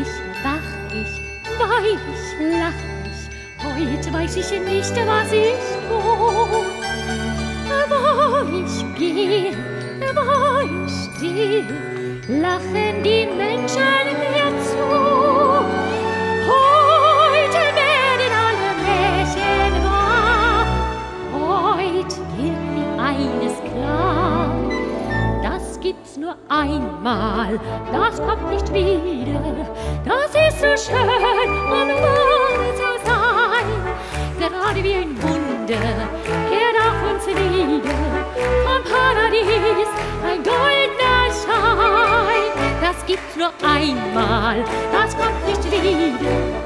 ich, wach ich, weich, lach ich. Heute weiß ich nicht, was ich tue. Wo ich gehe, wo ich stehe, lachen die Menschen mir zu. Heute werden alle Märchen wahr. Heute eines klar. Das nur einmal, das kommt nicht wieder. Das ist so schön, um wahr zu sein. Gerade wie ein Wunder kehrt auf uns nieder. Vom Paradies ein goldener Schein. Das gibt's nur einmal, das kommt nicht wieder.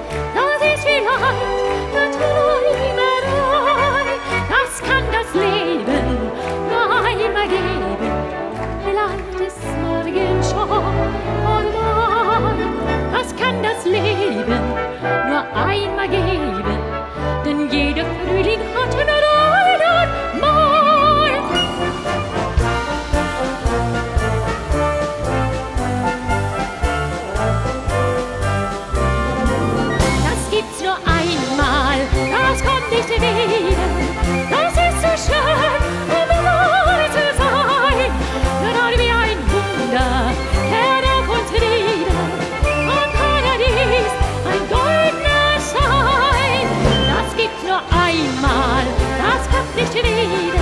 sich rede.